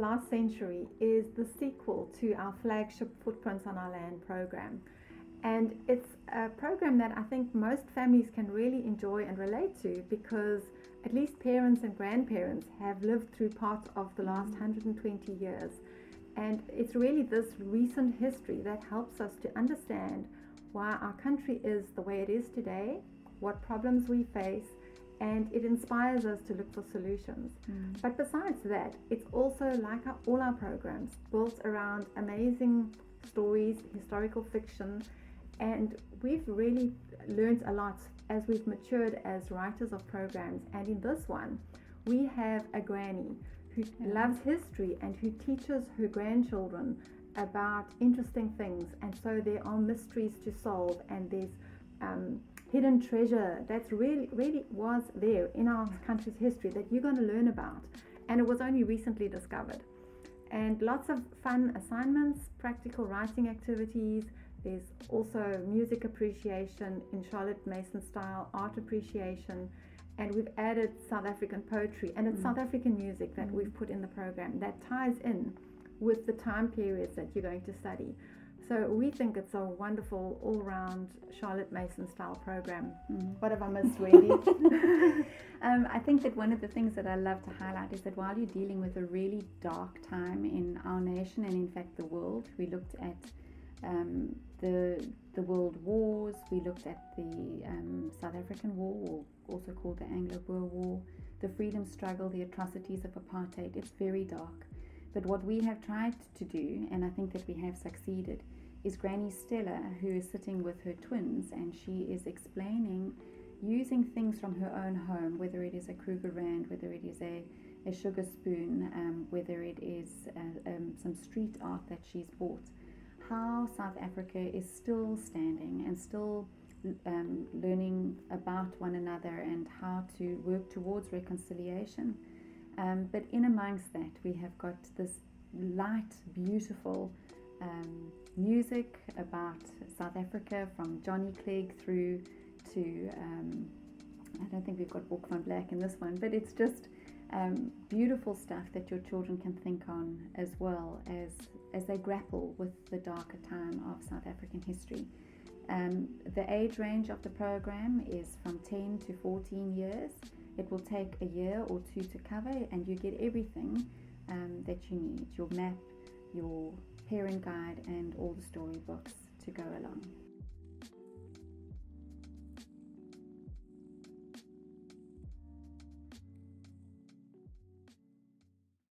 Last Century is the sequel to our flagship Footprints on Our Land program. And it's a program that I think most families can really enjoy and relate to because at least parents and grandparents have lived through parts of the mm-hmm. last 120 years. And it's really this recent history that helps us to understand why our country is the way it is today, what problems we face, and it inspires us to look for solutions. Mm. But besides that, it's also like our, all our programs built around amazing stories, historical fiction, and we've really learned a lot as we've matured as writers of programs. And in this one, we have a granny who yeah. loves history and who teaches her grandchildren about interesting things. And so there are mysteries to solve, and there's um, hidden treasure that's really, really was there in our country's history that you're going to learn about. And it was only recently discovered. And lots of fun assignments, practical writing activities. There's also music appreciation in Charlotte Mason style, art appreciation, and we've added South African poetry and it's mm. South African music that mm. we've put in the program that ties in with the time periods that you're going to study. So we think it's a wonderful all-round Charlotte Mason style program. Mm. What have I missed, Wendy? um, I think that one of the things that I love to highlight is that while you're dealing with a really dark time in our nation and in fact the world, we looked at um, the the world wars. We looked at the um, South African War, also called the Anglo-Boer War, the freedom struggle, the atrocities of apartheid. It's very dark. But what we have tried to do, and I think that we have succeeded, is Granny Stella, who is sitting with her twins, and she is explaining using things from her own home, whether it is a Krugerrand, whether it is a, a sugar spoon, um, whether it is uh, um, some street art that she's bought, how South Africa is still standing and still um, learning about one another and how to work towards reconciliation. Um, but in amongst that, we have got this light, beautiful um, music about South Africa from Johnny Clegg through to, um, I don't think we've got Walk van Black in this one, but it's just um, beautiful stuff that your children can think on as well as, as they grapple with the darker time of South African history. Um, the age range of the program is from 10 to 14 years. It will take a year or two to cover, and you get everything um, that you need your map, your parent guide, and all the storybooks to go along.